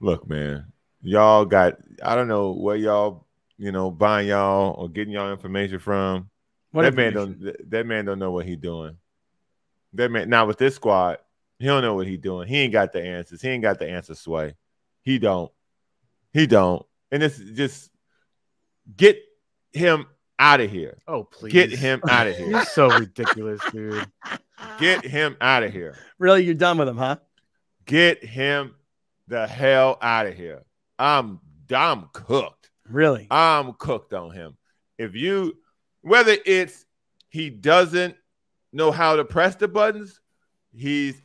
Look, man, y'all got I don't know where y'all, you know, buying y'all or getting y'all information from. What that man don't that man don't know what he doing. That man now with this squad, he don't know what he doing. He ain't got the answers. He ain't got the answer sway. He don't. He don't. And it's just get him out of here. Oh, please. Get him out of here. You're so ridiculous, dude. Get him out of here. Really, you're done with him, huh? Get him the hell out of here. I'm I'm cooked. Really? I'm cooked on him. If you whether it's he doesn't know how to press the buttons, he's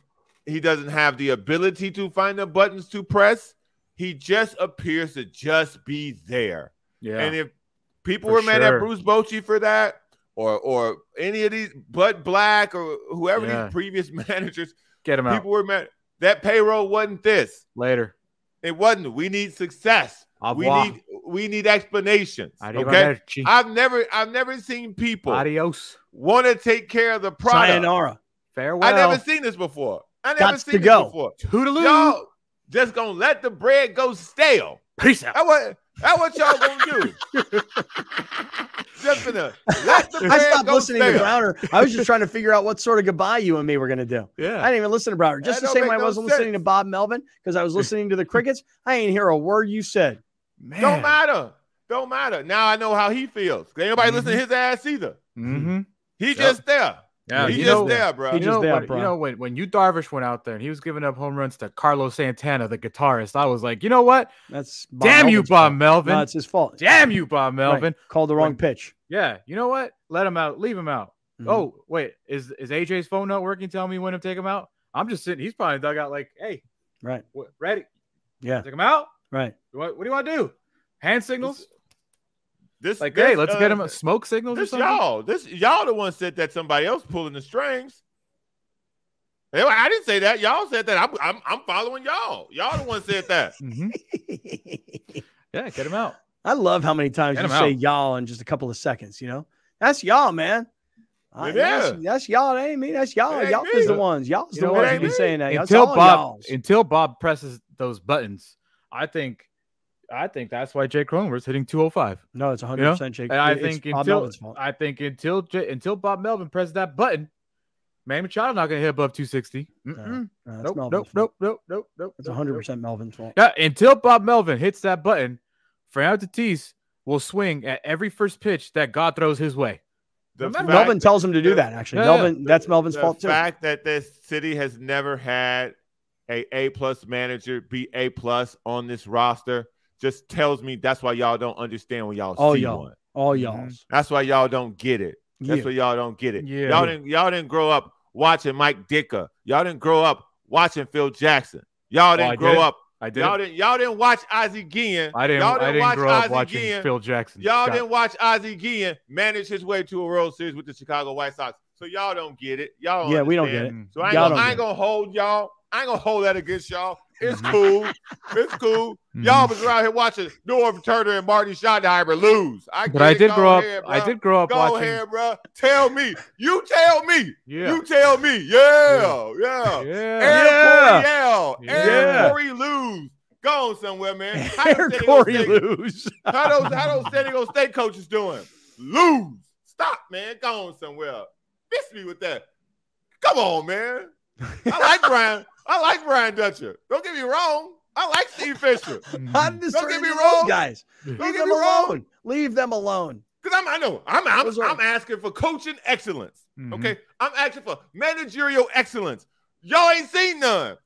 he doesn't have the ability to find the buttons to press. He just appears to just be there. Yeah. And if people For were mad at. Bruce Bochy for that, or or any of these Bud Black or whoever Yeah. these previous managers, Get him out people were mad. That payroll wasn't this. later. It wasn't. We need success. Au We need we need explanations. Okay. Arrivederci. I've never I've never seen people Adios. want to take care of the product. Sayonara. Farewell. I never seen this before. I never Gots seen to this go. before. Toodaloo. Y'all just gonna let the bread go stale. Peace out. That what that what y'all gonna do? just gonna let the bread I stopped go listening to. Browner. I was just trying to figure out what sort of goodbye you and me were going to do. Yeah. I didn't even listen to Browner. Just That the same way make I wasn't listening to. Bob Melvin because I was listening to the Crickets. I ain't hear a word you said. Man. Don't matter. Don't matter. Now I know how he feels. Ain't nobody listen to his ass either. Mm-hmm. He Yep. just there. Yeah. he's just know, there, bro. He You just know, there, what, bro. you know when when you Darvish went out there and he was giving up home runs to Carlos Santana, the guitarist, I was like, you know what? That's Bob Damn you, Bob fault. Melvin. No, it's his fault. Damn you, Bob Right. Melvin. Called the wrong When- pitch. Yeah. You know what? Let him out. Leave him out. Mhm. Oh, wait. Is is AJ's phone not working? Tell me when to take him out. I'm just sitting. He's probably dug out like, hey, Right. what, ready? Yeah. Take him out. Right. What, what do you want to do? Hand signals? This Like, this, hey, let's get uh, him a smoke signals or something. y'all. This y'all the one said that somebody else pulling the strings. Anyway, I didn't say that. Y'all said that. I'm I'm, I'm following y'all. Y'all the one said that. Mhm. Yeah, get him out. I love how many times Get you say out. y'all in just a couple of seconds. You know, that's y'all, man. I- It that's, is. that's y'all. That ain't me. That's y'all. It Y'all is the ones. Y'all's You the know ones what? who be saying that. That's until all Bob y'alls. until Bob presses those buttons, I think I think that's why Jake Cronenworth's hitting 205. No, it's 100 You know? percent Jake. And I it's think until I think until J- until Bob Melvin presses that button, Manny Machado not gonna hit above 260. Mm-mm. No, no, Nope, nope, nope, nope, nope, nope. It's nope, 100 nope. percent Melvin's fault. Yeah, until Bob Melvin hits that button, Fernando Tatis will swing at every first pitch that God throws his way. The Remember- fact Melvin tells him to do the- that. Actually, Yeah, yeah. Melvin. That's Melvin's fault too. The fact that this city has never had a A plus manager be A plus on this roster just tells me that's why y'all don't understand when y'all All see y'all. one. All mm-hmm. y'all's. That's why y'all don't get it. That's Yeah. why y'all don't get it. Yeah. Y'all didn't y'all didn't grow up watching Mike Ditka. Y'all didn't grow up watching Phil Jackson. Y'all oh, didn't I grow did. up. I did. Y'all didn't y'all didn't watch Ozzie Guillen. I didn't. Y'all I didn't watch grow up Ozzie watching Guillen. Phil Jackson. Y'all Scott. didn't watch Ozzie Guillen manage his way to a World Series with the Chicago White Sox. So y'all don't get it. Y'all don't Yeah, we don't get it. So I ain't, gonna, I ain't gonna hold y'all. I ain't gonna hold that against y'all. It's Mhm. cool. It's cool. Mhm. Y'all was around here watching Norv Turner and Marty Schottenheimer lose. I But get I did Go grow up. ahead, I did grow up Go watching. ahead, bro. Tell me. You tell me. Yeah. You tell me. Yeah. Yeah. yeah. Air Coryell. Yeah. Aaron Corey lose. Go somewhere, man. How them Aaron San Diego Corey State- lose. how those how those San Diego State coaches doing? Lose. Stop, man. Go on somewhere. Miss me with that. Come on, man. I like Brian. I like Brian Dutcher. Don't get me wrong. I like Steve Fisher. I'm just Don't turning get me to wrong. guys. Don't Leave get them me wrong. alone. Leave them alone. Because I'm I know I'm I'm, Those are- I'm asking for coaching excellence. Mhm. Okay. I'm asking for managerial excellence. Y'all ain't seen none.